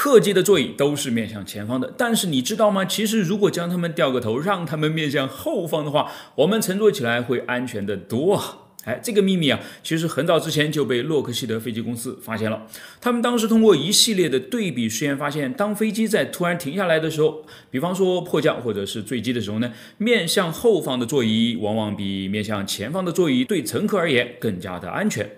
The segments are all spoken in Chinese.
客机的座椅都是面向前方的，但是你知道吗？其实如果将它们掉个头，让它们面向后方的话，我们乘坐起来会安全的多！哎，这个秘密啊，其实很早之前就被洛克希德飞机公司发现了。他们当时通过一系列的对比实验发现，当飞机在突然停下来的时候，比方说迫降或者是坠机的时候呢，面向后方的座椅往往比面向前方的座椅对乘客而言更加的安全。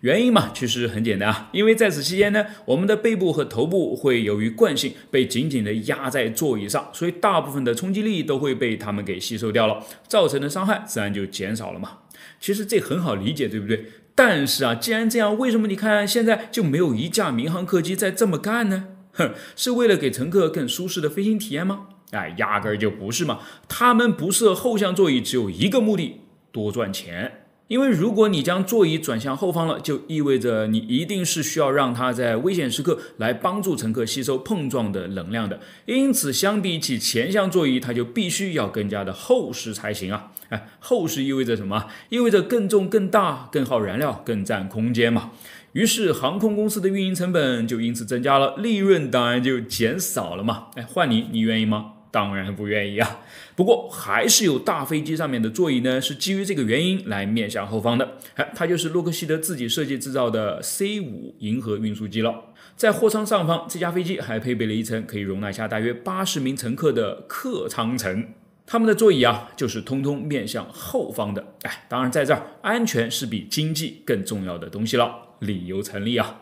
原因嘛，其实很简单啊，因为在此期间呢，我们的背部和头部会由于惯性被紧紧的压在座椅上，所以大部分的冲击力都会被它们给吸收掉了，造成的伤害自然就减少了嘛。其实这很好理解，对不对？但是啊，既然这样，为什么你看现在就没有一架民航客机在这么干呢？哼，是为了给乘客更舒适的飞行体验吗？哎，压根儿就不是嘛。他们不设后向座椅只有一个目的，多赚钱。因为如果你将座椅转向后方了，就意味着你一定是需要让它在危险时刻来帮助乘客吸收碰撞的能量的。因此，相比起前向座椅，它就必须要更加的厚实才行啊！哎，厚实意味着什么？意味着更重、更大、更耗燃料、更占空间嘛。于是，航空公司的运营成本就因此增加了，利润当然就减少了嘛。哎，换你，你愿意吗？当然不愿意啊！不过还是有大飞机上面的座椅呢，是基于这个原因来面向后方的。哎，它就是洛克希德自己设计制造的 C 五银河运输机了。在货舱上方，这架飞机还配备了一层可以容纳下大约八十名乘客的客舱层。他们的座椅啊，就是通通面向后方的。哎，当然在这儿，安全是比经济更重要的东西了。理由成立啊！